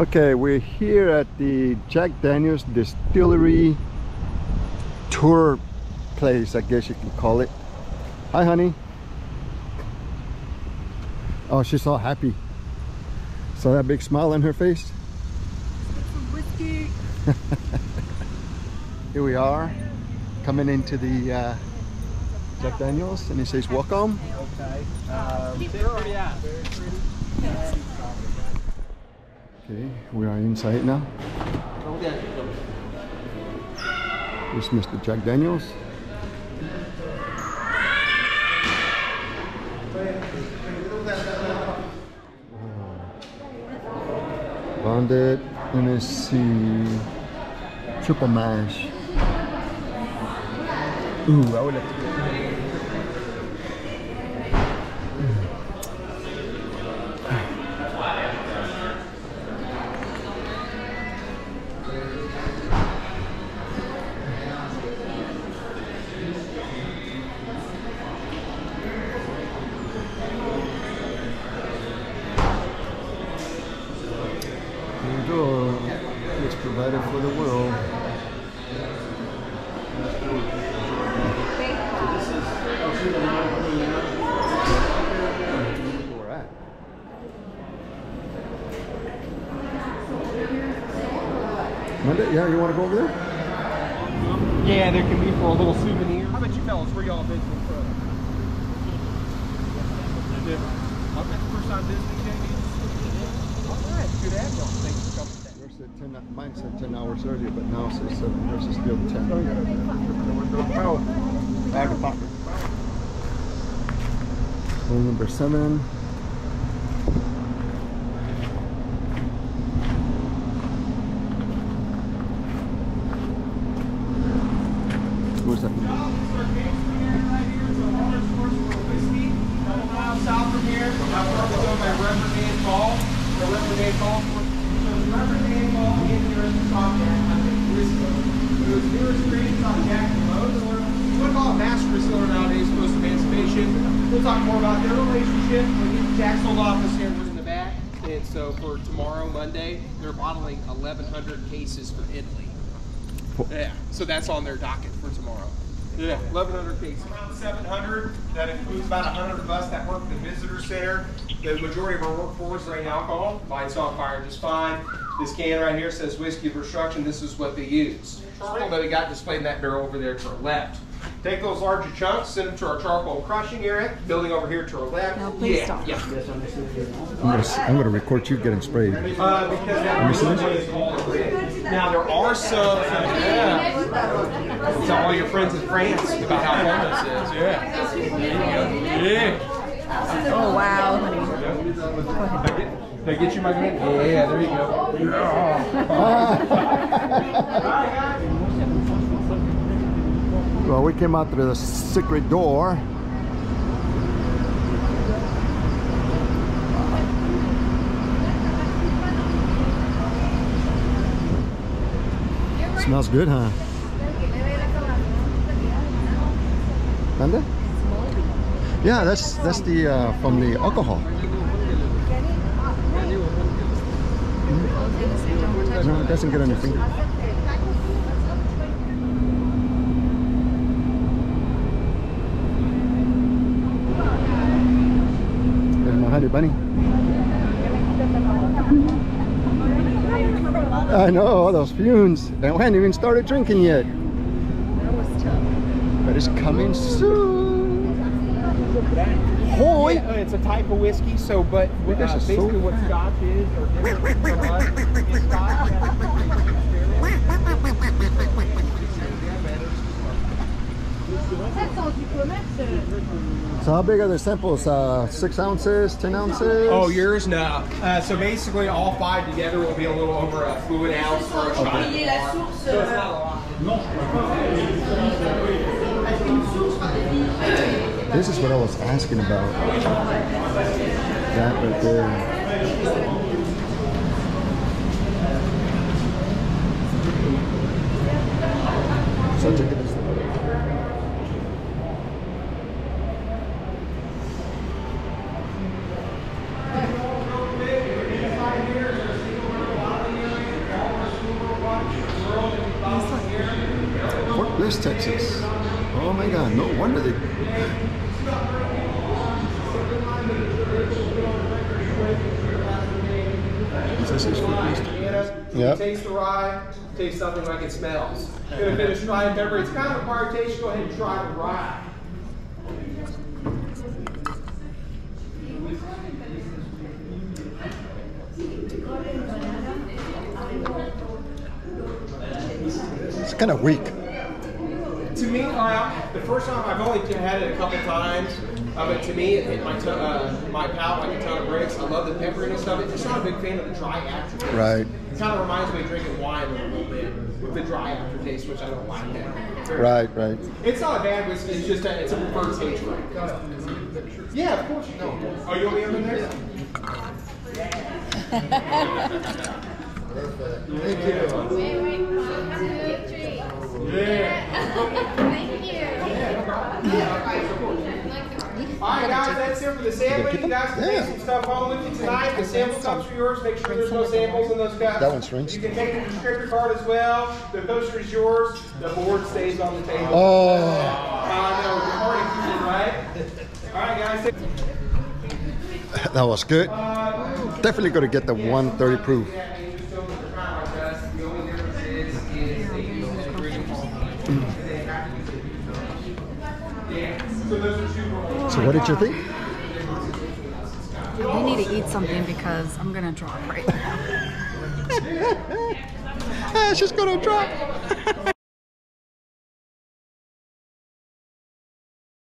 Okay, we're here at the Jack Daniels Distillery tour place, I guess you can call it. Hi, honey. Oh, she's all happy. Saw that big smile on her face? whiskey. Here we are, coming into the uh, Jack Daniels, and he says, welcome. Okay. Um, they're already out. Okay, we are inside now. This is Mr. Jack Daniels. Uh, Bonded NSC Triple Mash. Ooh, I would like to There you go. It's provided for the world. Where we're at. Monday? Yeah, you want to go over there? Yeah, there can be for a little souvenir. How about you fellas? Where y'all been from? Yeah. Okay, first time visiting, Jamie? All right, good to have y'all. Thanks for coming today. Yours said 10, mine said 10 hours earlier, but now it says 7. Yours is still 10. Oh, bag of pocket. Hole number 7. Where's that? South from here, I'm going to go by Reverend Dan Call. The Reverend Dan Call. So the Reverend Dan Call in the top there, I think Briscoe. It was on Jack and Rose. What call it master nowadays, post emancipation. We'll talk more about their relationship. We'll get Jack's old office here in the back. And so for tomorrow, Monday, they're bottling 1,100 cases for Italy. Yeah, so that's on their docket for tomorrow. Yeah, 1,100 cases. Around 700. That includes about 100 of us that work at the visitor center. The majority of our workforce are drink alcohol. Lights on fire just fine. This can right here says whiskey of instruction. This is what they use. Charcoal that we got displayed in that barrel over there to our left. Take those larger chunks, send them to our charcoal crushing area. Building over here to our left. No, please yeah, stop. Yeah. I'm gonna, s- I'm gonna record you getting sprayed. Uh, because that usually is called a rig. Now there are some. Yeah. Tell all your friends in France about how fun this is. Oh, yeah. There you go. Yeah. Oh wow, honey. Did I get, did I get you my drink? Yeah, there you go. Well, we came out through the secret door. Smells good, huh? Panda? Yeah, that's that's the uh, from the alcohol. No, it doesn't get on your finger. There's my honey bunny. I know, all those fumes. And we hadn't even started drinking yet. That was tough. But it's coming soon. Hoy! Yeah, it's a type of whiskey. So, but uh, This is so basically what fat. Scotch is, or different from us, is Scotch. So how big are the samples? Uh, six ounces, ten ounces? Oh, yours? No. Uh, so basically, all five together will be a little over a fluid ounce for a shot. So it's not a lot. This is what I was asking about. That right there. So check. West Texas. Oh my God! No wonder they. Is this his food Yep. Yep. Taste the rye, taste something like it smells. Gonna finish dry pepper. It's kind of acquired taste. Go ahead and try the rye. It's kind of weak. To me, uh, the first time I've only had it a couple times, uh, but to me it hit my to- uh, my palate like a ton of bricks. I love the pepperiness of it. Just not a big fan of the dry aftertaste. Right. It kind of reminds me of drinking wine a little bit with the dry aftertaste, which I don't like that. Very- Right, right. It's not a bad whiskey. It's just a, it's a preferred taste right. Yeah, of course you know. Oh, you want me up in there? Wait, Thank have a treat. Yeah. Thank you. All right, guys, that's it for the sampling. You guys can take some stuff home with you tonight. The sample cups are yours. Make sure there's no samples in those cups. That one's rinsed. You can take the descriptor card as well. The poster is yours. The board stays on the table. Oh, Uh, no, keeping, right? All right, guys. that was good. Definitely gonna get the 130 proof. Yeah, and just don't look around like us. The only difference is, is they use an ingredient called They have to use it. Yeah, so those are two. So what did you think? I need to eat something because I'm gonna drop right now. Ah, she's gonna drop.